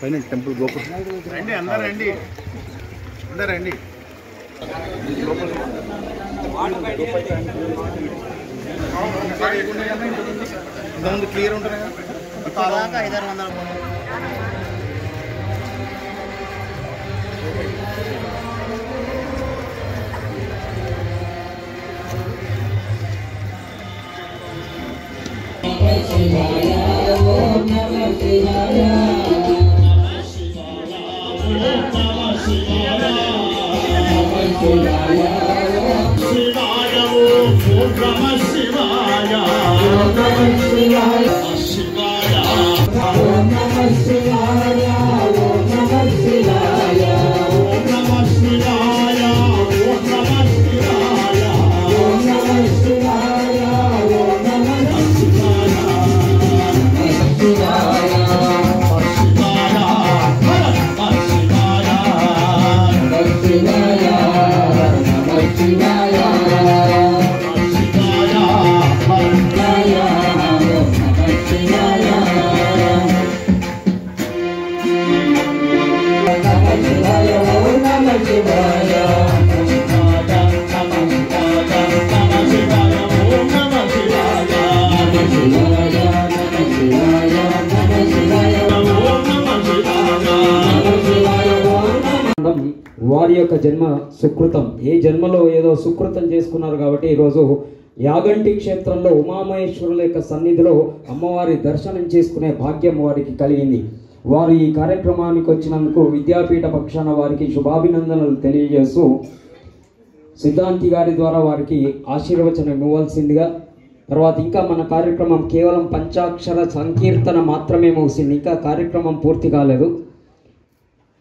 పైన టెంపుల్ గోపురం రండి అందరు రండి అందరు రండి ఇంతకుముందు క్లియర్ ఉంటుంది కదా ఐదారు వందల Shivaya, Shivaya, Shivaya, Shivaya, వారి యొక్క జన్మ సుకృతం. ఏ జన్మలో ఏదో సుకృతం చేసుకున్నారు కాబట్టి ఈరోజు యాగంటి క్షేత్రంలో ఉమామహేశ్వరుల యొక్క సన్నిధిలో అమ్మవారి దర్శనం చేసుకునే భాగ్యం వారికి కలిగింది. వారు ఈ కార్యక్రమానికి వచ్చినందుకు విద్యాపీఠ పక్షాన వారికి శుభాభినందనలు తెలియజేస్తూ సిద్ధాంతి గారి ద్వారా వారికి ఆశీర్వచనం ఇవ్వాల్సిందిగా తర్వాత ఇంకా మన కార్యక్రమం కేవలం పంచాక్షర సంకీర్తన మాత్రమే ముగిసింది. ఇంకా కార్యక్రమం పూర్తి కాలేదు.